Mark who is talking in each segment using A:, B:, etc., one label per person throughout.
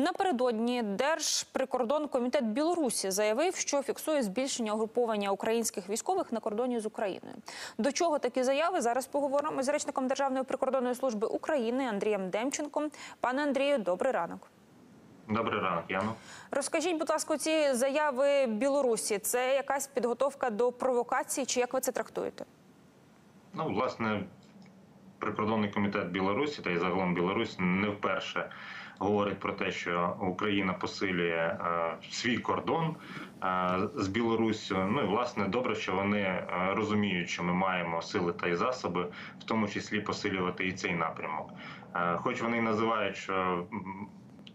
A: Напередодні Держприкордонкомітет Білорусі заявив, що фіксує збільшення угруповання українських військових на кордоні з Україною. До чого такі заяви? Зараз поговоримо з речником Державної прикордонної служби України Андрієм Демченком. Пане Андрію, добрий ранок.
B: Добрий ранок, Яно.
A: Розкажіть, будь ласка, ці заяви Білорусі це якась підготовка до провокації, чи як ви це трактуєте?
B: Ну, власне, прикордонний комітет Білорусі та й загалом Білорусь не вперше говорить про те, що Україна посилює е, свій кордон е, з Білоруссю. Ну і власне добре, що вони е, розуміють, що ми маємо сили та й засоби, в тому числі посилювати і цей напрямок. Хоч вони називають, що.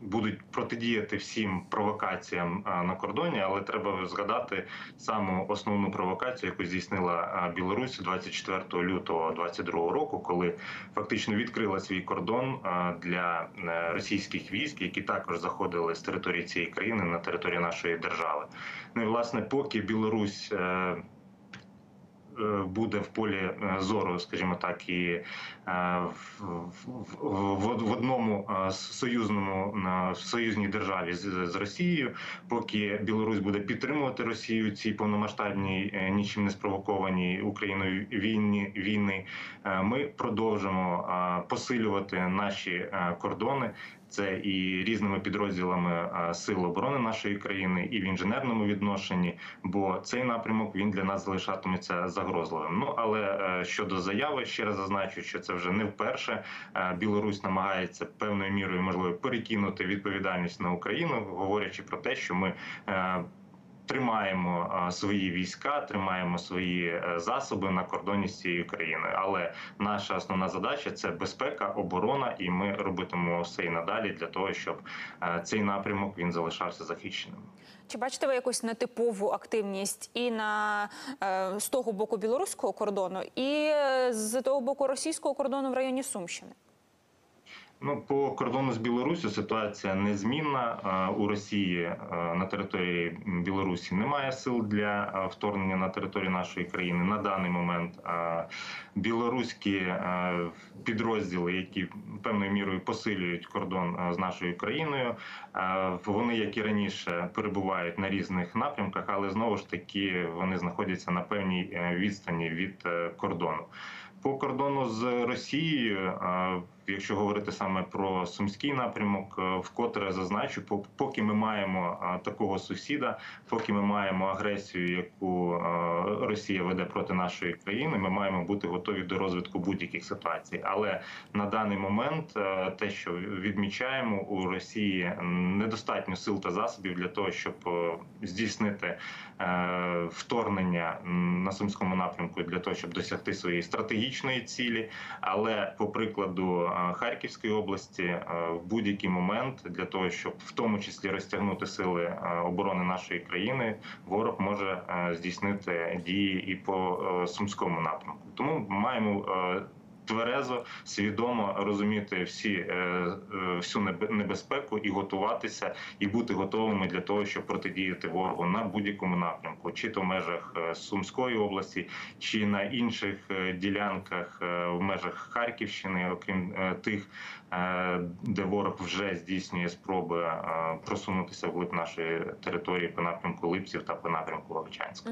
B: Будуть протидіяти всім провокаціям на кордоні, але треба згадати саму основну провокацію, яку здійснила а, Білорусь 24 лютого 2022 року, коли фактично відкрила свій кордон для е, російських військ, які також заходили з території цієї країни на територію нашої держави. Ну і власне, поки Білорусь. Буде в полі е, зору, скажімо так, і е, в, в, в, одному е, союзному в союзній державі з, з Росією, поки Білорусь буде підтримувати Росію цій повномасштабній, нічим не спровокованій Україною війні війни, ми продовжимо посилювати наші кордони. Це і різними підрозділами е, сил оборони нашої країни, і в інженерному відношенні, бо цей напрямок він для нас залишатиметься загрозливим. Ну але е, щодо заяви, ще раз зазначу, що це вже не вперше. Е, Білорусь намагається певною мірою можливо перекинути відповідальність на Україну, говорячи про те, що ми. Е, Тримаємо свої війська, тримаємо свої е, засоби на кордоні з цією країною. Але наша основна задача це безпека, оборона, і ми робитимемо все і надалі для того, щоб е, цей напрямок він залишався захищеним.
A: Чи бачите ви якусь нетипову активність і на е, з того боку білоруського кордону, і е, з того боку російського кордону в районі Сумщини?
B: Ну, по кордону з Білорусі ситуація незмінна. Е, У Росії е, на території Білорусі немає сил для е, вторгнення на територію нашої країни на даний момент. Білоруські підрозділи, які певною мірою посилюють кордон з нашою країною, вони, як і раніше, перебувають на різних напрямках, але знову ж таки вони знаходяться на певній відстані від кордону. По кордону з Росією, якщо говорити саме про сумський напрямок, е, вкотре зазначу, по- поки ми маємо е, такого сусіда, поки ми маємо агресію, яку е, Росія веде проти нашої країни, ми маємо бути готові до розвитку будь-яких ситуацій. Але на даний момент те, що відмічаємо у Росії, недостатньо сил та засобів для того, щоб здійснити вторгнення на сумському напрямку для того, щоб досягти своєї стратегічної цілі. Але по прикладу Харківської області, е, в будь-який момент для того, щоб в тому числі розтягнути сили е, оборони нашої країни, ворог може е, здійснити дії і по е, сумському напрямку. Тому маємо. Тверезо, свідомо розуміти всі е, е, всю небе- небезпеку і готуватися, і бути готовими для того, щоб протидіяти ворогу на будь-якому напрямку, чи то в межах е, Сумської області, чи на інших ділянках в межах Харківщини, окрім тих, де ворог вже здійснює спроби просунутися вглиб нашої території по напрямку Липців та по напрямку Вовчанська.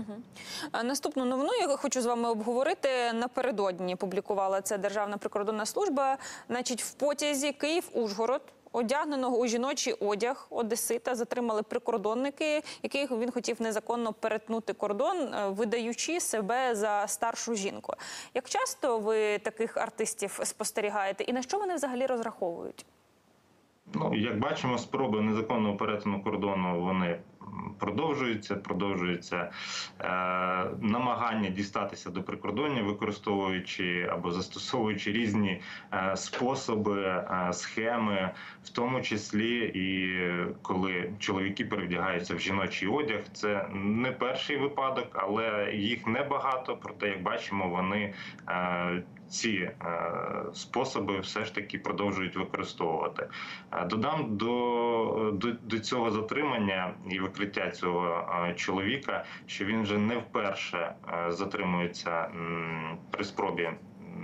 A: А Наступну новину, яку хочу з вами обговорити, напередодні публікувала це Державна прикордонна служба. Значить, в потязі Київ-Ужгород. Одягненого у жіночий одяг Одесита затримали прикордонники, яких він хотів незаконно перетнути кордон, е, видаючи себе за старшу жінку. Як часто ви таких артистів спостерігаєте, і на що вони взагалі розраховують?
B: Ну, як бачимо, спроби незаконного перетину кордону вони продовжуються. Продовжуються е, намагання дістатися до прикордоння, використовуючи або застосовуючи різні е, способи, е, схеми, в тому числі і коли чоловіки перевдягаються в жіночий одяг. Це не перший випадок, але їх небагато. Проте, як бачимо, вони е, ці е, способи все ж таки продовжують використовувати. Е, Додам до, до, до цього затримання і викриття цього е, чоловіка, що він вже не вперше затримується при спробі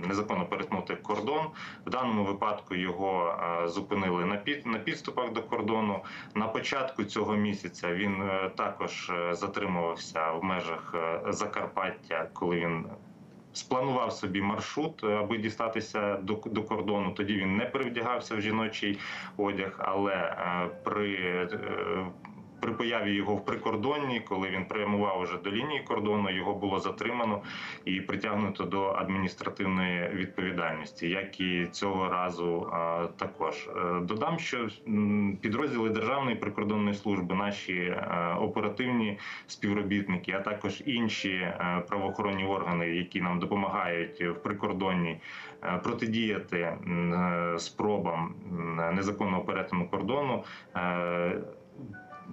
B: незаконно перетнути кордон. В даному випадку його зупинили на під на підступах до кордону. На початку цього місяця він також затримувався в межах Закарпаття, коли він. Спланував собі маршрут, е, аби дістатися до, до кордону. Тоді він не перевдягався в жіночий одяг, але е, при е, при появі його в прикордонні, коли він прямував уже до лінії кордону, його було затримано і притягнуто до адміністративної відповідальності, як і цього разу також. Е, Додам, що підрозділи Державної прикордонної служби, наші е, оперативні співробітники, а також інші е, правоохоронні органи, які нам допомагають в прикордонні протидіяти спробам незаконного перетину кордону.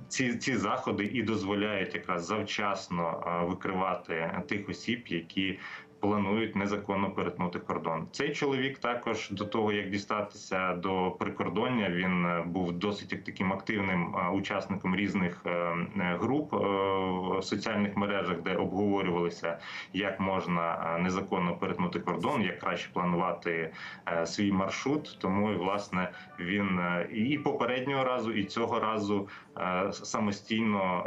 B: Ці, ці заходи і дозволяють якраз завчасно викривати тих осіб, які планують незаконно перетнути кордон. Цей чоловік також до того, як дістатися до прикордоння, він е, був досить таким активним учасником різних е, е, груп е, в соціальних мережах, де обговорювалися, як можна незаконно перетнути кордон, як краще планувати е, свій маршрут. Тому власне він е, і попереднього разу, і цього разу е, самостійно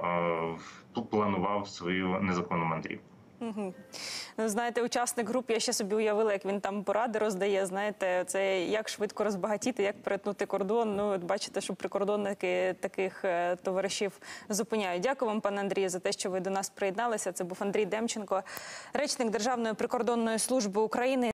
B: е, планував свою незаконну мандрівку.
A: Ну, знаєте, учасник груп, я ще собі уявила, як він там поради роздає. Знаєте, це як швидко розбагатіти, як перетнути кордон. Ну, от бачите, що прикордонники таких е, товаришів зупиняють. Дякую вам, пане Андрію, за те, що ви до нас приєдналися. Це був Андрій Демченко, речник Державної прикордонної служби України.